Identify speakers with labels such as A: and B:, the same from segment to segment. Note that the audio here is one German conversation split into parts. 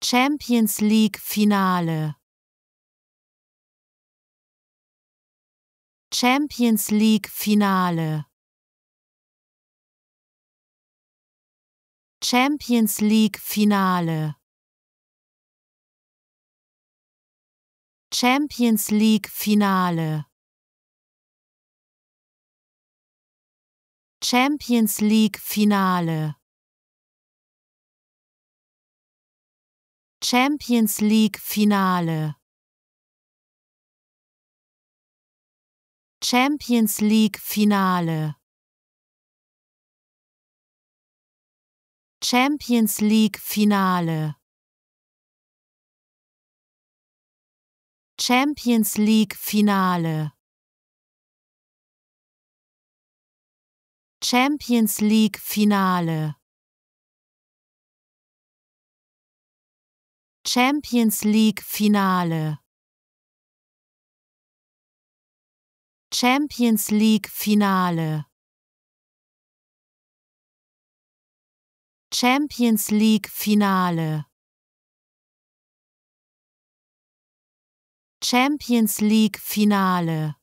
A: Champions League Finale. Champions League Finale. Champions League Finale. Champions League Finale. Champions League Finale Champions League Finale. Champions League Finale. Champions League Finale. Champions League Finale. Champions League Finale Champions League Finale. Champions League Finale. Champions League Finale. Champions League Finale.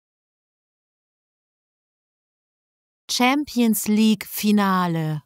A: Champions League Finale